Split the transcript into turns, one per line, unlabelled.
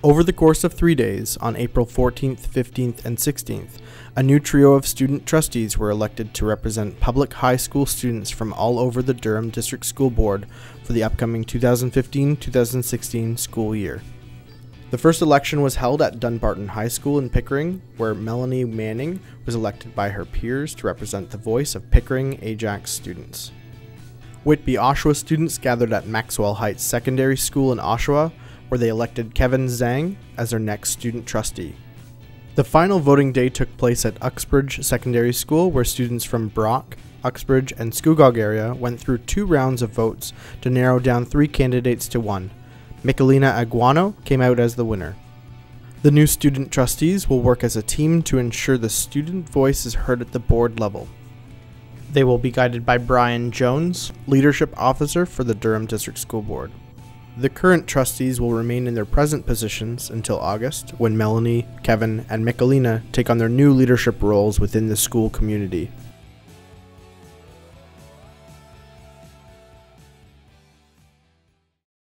Over the course of three days, on April 14th, 15th, and 16th, a new trio of student trustees were elected to represent public high school students from all over the Durham District School Board for the upcoming 2015 2016 school year. The first election was held at Dunbarton High School in Pickering, where Melanie Manning was elected by her peers to represent the voice of Pickering Ajax students. Whitby Oshawa students gathered at Maxwell Heights Secondary School in Oshawa, where they elected Kevin Zhang as their next student trustee. The final voting day took place at Uxbridge Secondary School, where students from Brock, Uxbridge, and Scugog area went through two rounds of votes to narrow down three candidates to one. Michelina Aguano came out as the winner. The new student trustees will work as a team to ensure the student voice is heard at the board level. They will be guided by Brian Jones, Leadership Officer for the Durham District School Board. The current trustees will remain in their present positions until August, when Melanie, Kevin, and Michelina take on their new leadership roles within the school community.